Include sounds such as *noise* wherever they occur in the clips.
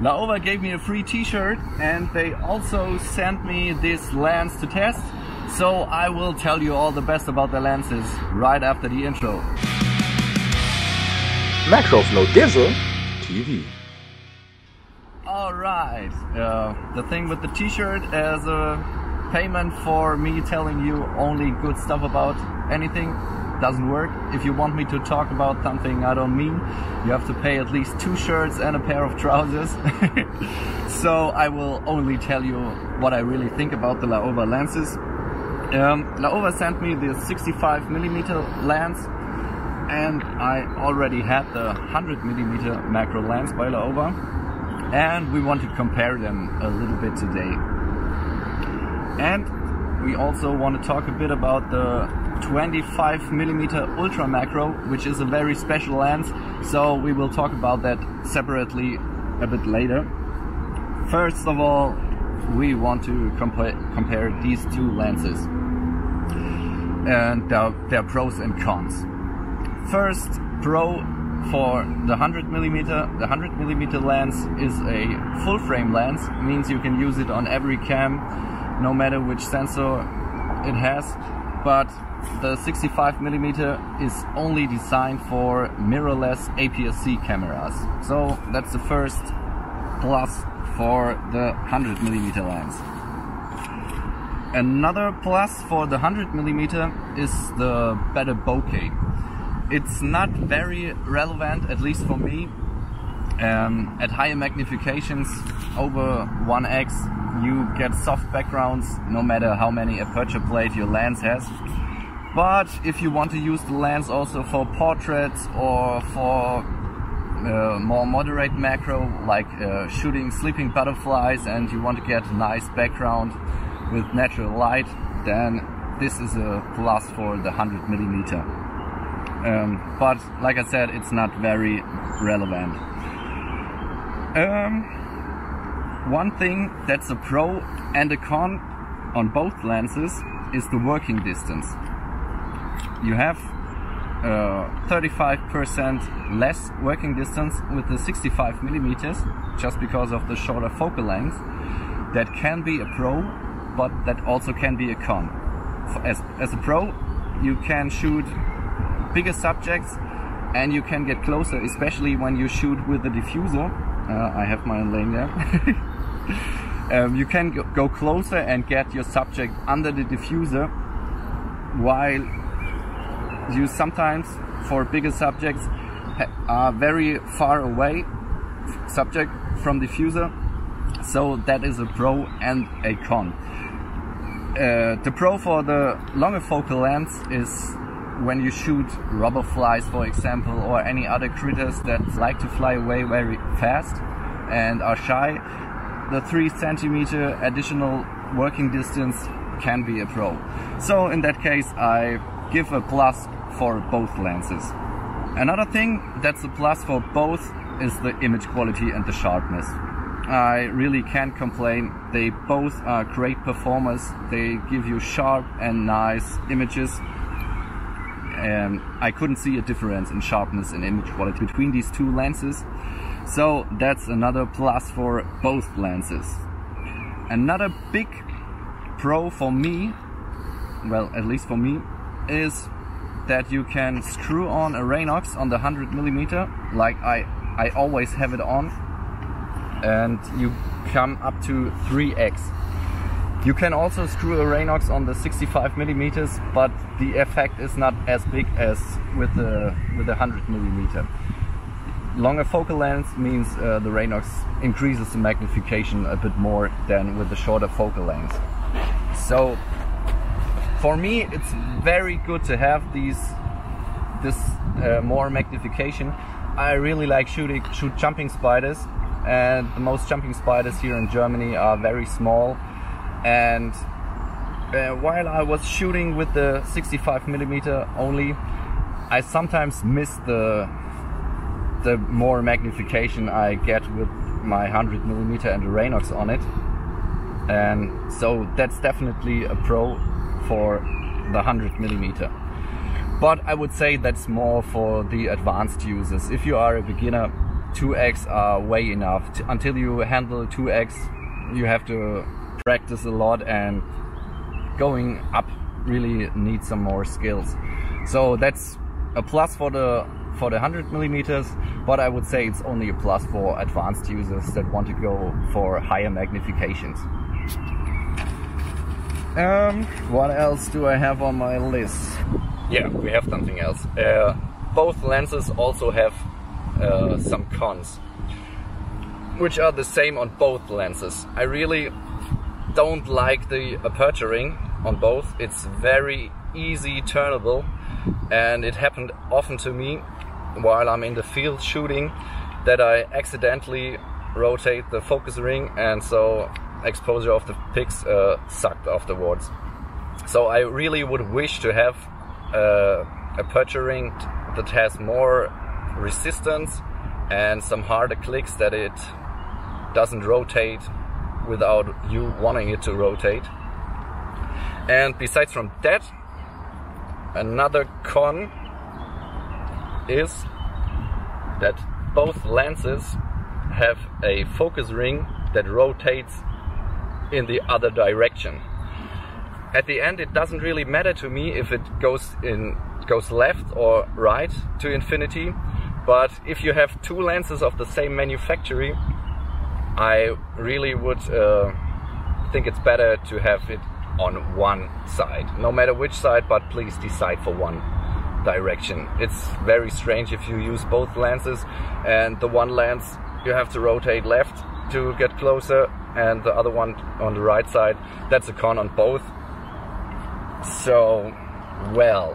Laowa gave me a free t-shirt and they also sent me this lens to test. So I will tell you all the best about the lenses right after the intro. Macroflodzl TV. Alright, uh, the thing with the t-shirt as a payment for me telling you only good stuff about anything doesn't work. If you want me to talk about something I don't mean, you have to pay at least two shirts and a pair of trousers. *laughs* so I will only tell you what I really think about the Laowa lenses. Um, Laowa sent me the 65 millimeter lens and I already had the 100 millimeter macro lens by Laowa and we want to compare them a little bit today. And we also want to talk a bit about the 25 millimeter ultra macro, which is a very special lens. So we will talk about that separately a bit later. First of all, we want to compare, compare these two lenses and their, their pros and cons. First, pro for the 100 millimeter. The 100 millimeter lens is a full frame lens, means you can use it on every cam, no matter which sensor it has. But the 65 millimeter is only designed for mirrorless APS-C cameras. So that's the first plus for the 100 millimeter lens. Another plus for the 100 millimeter is the better bokeh. It's not very relevant, at least for me. Um, at higher magnifications, over 1x, you get soft backgrounds no matter how many aperture plate your lens has. But if you want to use the lens also for portraits or for uh, more moderate macro, like uh, shooting sleeping butterflies and you want to get a nice background with natural light, then this is a plus for the 100 millimeter. Um, but like I said, it's not very relevant. Um, one thing that's a pro and a con on both lenses is the working distance. You have 35% uh, less working distance with the 65 millimeters just because of the shorter focal length. That can be a pro, but that also can be a con. As, as a pro, you can shoot bigger subjects and you can get closer, especially when you shoot with the diffuser. Uh, I have mine laying there. *laughs* um, you can go closer and get your subject under the diffuser while you sometimes for bigger subjects are very far away subject from diffuser. So that is a pro and a con. Uh, the pro for the longer focal length is when you shoot robber flies for example or any other critters that like to fly away very fast and are shy the 3 centimeter additional working distance can be a pro so in that case I give a plus for both lenses another thing that's a plus for both is the image quality and the sharpness I really can't complain. They both are great performers. They give you sharp and nice images and I couldn't see a difference in sharpness and image quality between these two lenses. So that's another plus for both lenses. Another big pro for me, well at least for me, is that you can screw on a Raynox on the 100 millimeter, like I, I always have it on, and you come up to 3x you can also screw a Raynox on the 65 millimeters, but the effect is not as big as with the with the 100 millimeter. Longer focal length means uh, the Raynox increases the magnification a bit more than with the shorter focal length. So for me, it's very good to have these this uh, more magnification. I really like shooting shoot jumping spiders, and the most jumping spiders here in Germany are very small and uh, while I was shooting with the 65 millimeter only I sometimes miss the the more magnification I get with my 100 millimeter and the Raynox on it and so that's definitely a pro for the 100 millimeter but I would say that's more for the advanced users if you are a beginner 2x are way enough. T until you handle 2x, you have to practice a lot and going up really needs some more skills. So that's a plus for the for the 100 millimeters, but I would say it's only a plus for advanced users that want to go for higher magnifications. Um, what else do I have on my list? Yeah, we have something else. Uh, both lenses also have uh, some cons, which are the same on both lenses. I really don't like the aperture ring on both. It's very easy turnable and it happened often to me while I'm in the field shooting that I accidentally rotate the focus ring and so exposure of the pics uh, sucked afterwards. So I really would wish to have uh, a ring that has more resistance and some harder clicks that it doesn't rotate without you wanting it to rotate. And besides from that, another con is that both lenses have a focus ring that rotates in the other direction. At the end it doesn't really matter to me if it goes in goes left or right to infinity but if you have two lenses of the same manufacturer I really would uh, think it's better to have it on one side no matter which side but please decide for one direction. It's very strange if you use both lenses and the one lens you have to rotate left to get closer and the other one on the right side that's a con on both. So well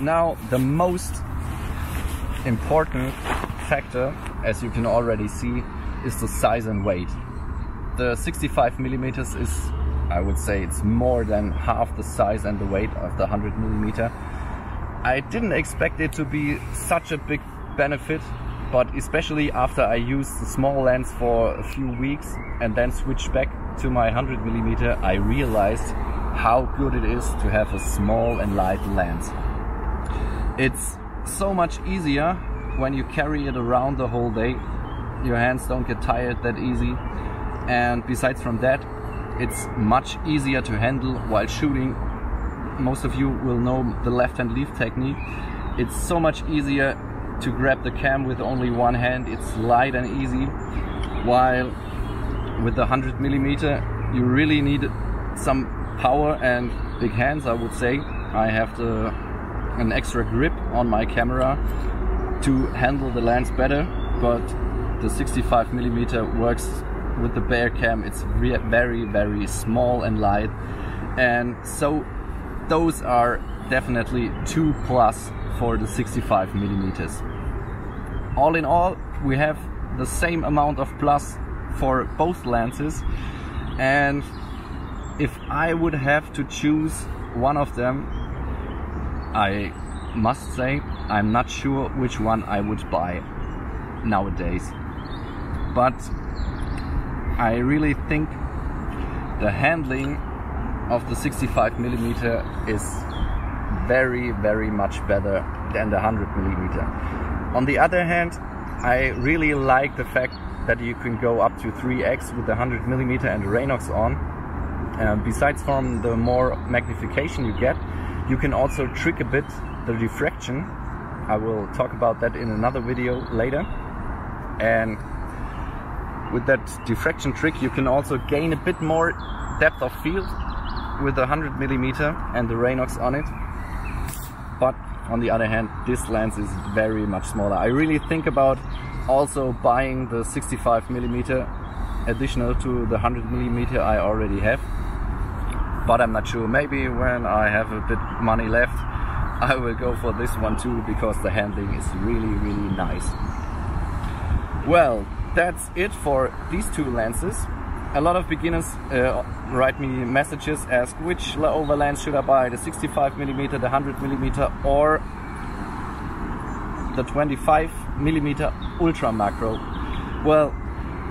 now the most important factor as you can already see is the size and weight. The 65 millimeters is I would say it's more than half the size and the weight of the 100 millimeter I didn't expect it to be such a big benefit but especially after I used the small lens for a few weeks and then switched back to my 100 millimeter, I realized how good it is to have a small and light lens. It's so much easier when you carry it around the whole day. Your hands don't get tired that easy. And besides from that, it's much easier to handle while shooting. Most of you will know the left hand leaf technique. It's so much easier to grab the cam with only one hand. It's light and easy. While with the 100 millimeter, you really need some power and big hands, I would say. I have an extra grip on my camera to handle the lens better, but the 65 millimeter works with the bare cam. It's very, very small and light. And so those are definitely two plus for the 65 millimeters. All in all we have the same amount of plus for both lenses. And if I would have to choose one of them I must say I'm not sure which one I would buy nowadays. But I really think the handling of the 65 millimeter is very very much better than the 100 millimeter on the other hand, I really like the fact that you can go up to 3x with the 100 millimeter and Raynox on. Um, besides from the more magnification you get, you can also trick a bit the diffraction. I will talk about that in another video later. And with that diffraction trick you can also gain a bit more depth of field with a 100 millimeter and the Raynox on it. But on the other hand, this lens is very much smaller. I really think about also buying the 65 millimeter additional to the 100 millimeter I already have. But I'm not sure. Maybe when I have a bit money left, *laughs* I will go for this one too because the handling is really, really nice. Well, that's it for these two lenses. A lot of beginners uh, write me messages, ask which over lens should I buy, the 65 millimeter, the 100 millimeter, or the 25 millimeter ultra macro. Well,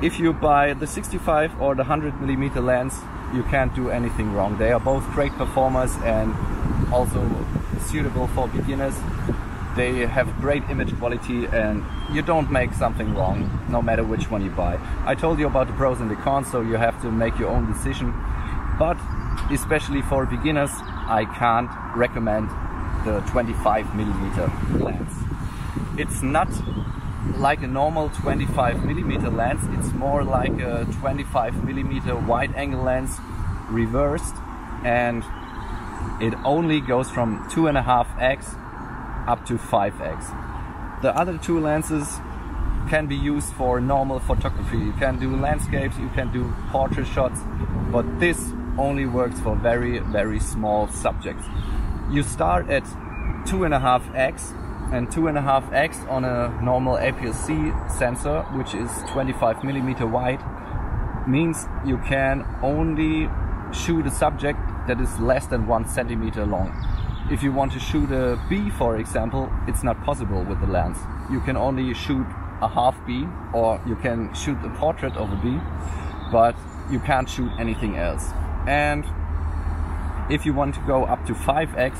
if you buy the 65 or the 100 millimeter lens, you can't do anything wrong. They are both great performers and also suitable for beginners. They have great image quality and you don't make something wrong no matter which one you buy. I told you about the pros and the cons so you have to make your own decision but especially for beginners I can't recommend the 25 millimeter lens. It's not like a normal 25 millimeter lens, it's more like a 25 millimeter wide angle lens reversed and it only goes from 2.5x up to 5x. The other two lenses can be used for normal photography. You can do landscapes, you can do portrait shots, but this only works for very, very small subjects. You start at 2.5x and 2.5x on a normal APS-C sensor, which is 25 millimeter wide, means you can only shoot a subject that is less than one centimeter long. If you want to shoot a bee, for example, it's not possible with the lens. You can only shoot a half bee or you can shoot a portrait of a bee, but you can't shoot anything else. And if you want to go up to 5x,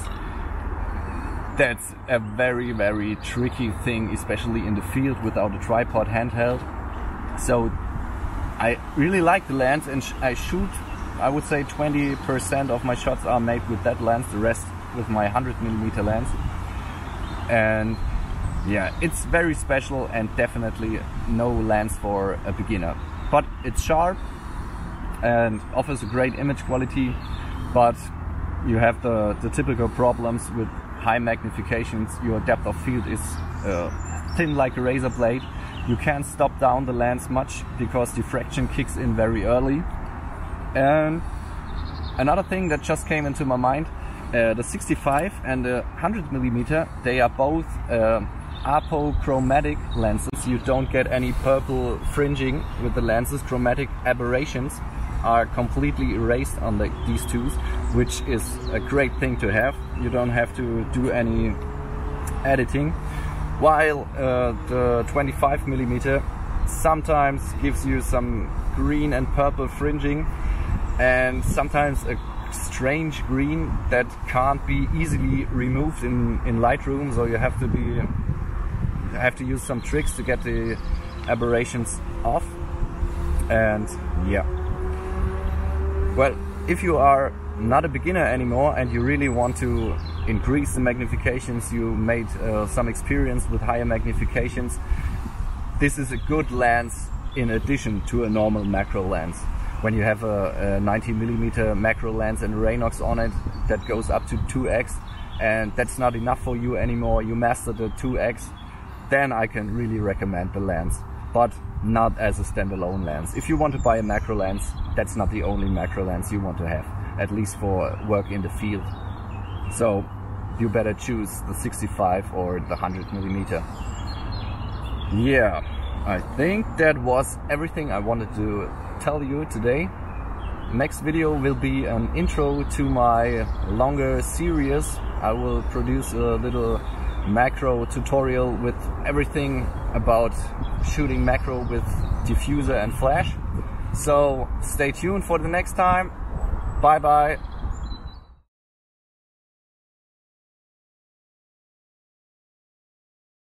that's a very, very tricky thing, especially in the field without a tripod handheld. So I really like the lens and I shoot, I would say 20% of my shots are made with that lens, the rest with my 100 millimeter lens. And yeah, it's very special and definitely no lens for a beginner. But it's sharp and offers a great image quality, but you have the, the typical problems with high magnifications. Your depth of field is uh, thin like a razor blade. You can't stop down the lens much because diffraction kicks in very early. And another thing that just came into my mind, uh, the 65 and the 100 millimeter, they are both uh, apochromatic lenses. You don't get any purple fringing with the lenses. Chromatic aberrations are completely erased on the, these tools, which is a great thing to have. You don't have to do any editing. While uh, the 25 millimeter sometimes gives you some green and purple fringing and sometimes a strange green that can't be easily removed in, in Lightroom so you have to be have to use some tricks to get the aberrations off. And yeah. Well if you are not a beginner anymore and you really want to increase the magnifications you made uh, some experience with higher magnifications this is a good lens in addition to a normal macro lens when you have a, a 90 millimeter macro lens and Raynox on it that goes up to 2x and that's not enough for you anymore you master the 2x then I can really recommend the lens but not as a standalone lens. If you want to buy a macro lens that's not the only macro lens you want to have at least for work in the field. So you better choose the 65 or the 100 millimeter. Yeah I think that was everything I wanted to tell you today. Next video will be an intro to my longer series. I will produce a little macro tutorial with everything about shooting macro with diffuser and flash. So stay tuned for the next time. Bye bye.